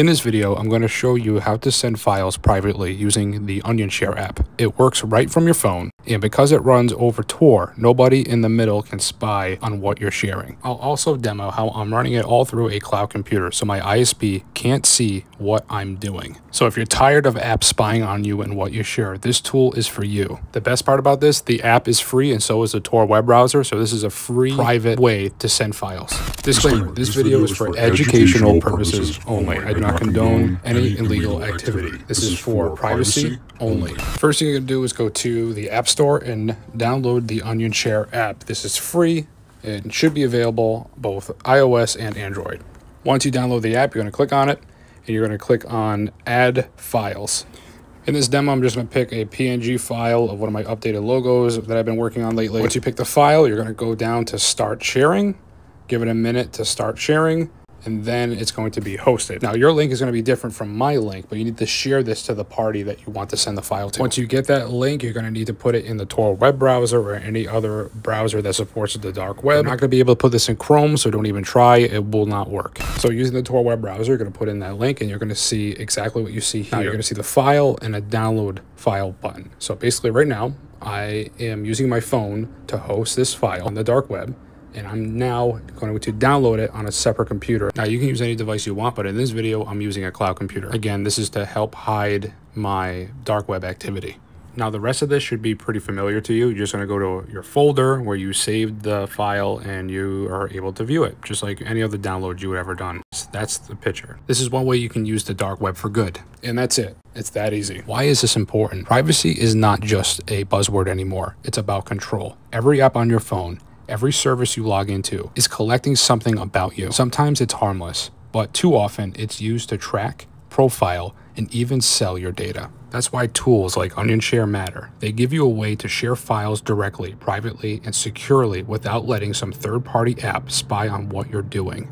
In this video, I'm going to show you how to send files privately using the OnionShare app. It works right from your phone, and because it runs over Tor, nobody in the middle can spy on what you're sharing. I'll also demo how I'm running it all through a cloud computer, so my ISP can't see what I'm doing. So if you're tired of apps spying on you and what you share, this tool is for you. The best part about this, the app is free and so is the Tor web browser, so this is a free private way to send files. Disclaimer, this video is for educational purposes only. I do not condone any illegal activity. This is for privacy only. First thing you're gonna do is go to the App Store and download the OnionShare app. This is free. It should be available both iOS and Android. Once you download the app, you're gonna click on it and you're gonna click on Add Files. In this demo, I'm just to pick a PNG file of one of my updated logos that I've been working on lately. Once you pick the file, you're to go down to Start Sharing, give it a minute to start sharing, and then it's going to be hosted. Now your link is going to be different from my link, but you need to share this to the party that you want to send the file to. Once you get that link, you're going to need to put it in the Tor web browser or any other browser that supports the dark web. You're not going to be able to put this in Chrome, so don't even try. It will not work. So using the Tor web browser, you're going to put in that link and you're going to see exactly what you see here. Now you're going to see the file and a download file button. So basically right now, I am using my phone to host this file on the dark web and I'm now going to download it on a separate computer. Now you can use any device you want, but in this video, I'm using a cloud computer. Again, this is to help hide my dark web activity. Now the rest of this should be pretty familiar to you. You're just to go to your folder where you saved the file and you are able to view it, just like any other download you would ever done. So that's the picture. This is one way you can use the dark web for good. And that's it. It's that easy. Why is this important? Privacy is not just a buzzword anymore. It's about control. Every app on your phone every service you log into is collecting something about you. Sometimes it's harmless, but too often it's used to track, profile, and even sell your data. That's why tools like OnionShare matter. They give you a way to share files directly, privately, and securely without letting some third-party app spy on what you're doing.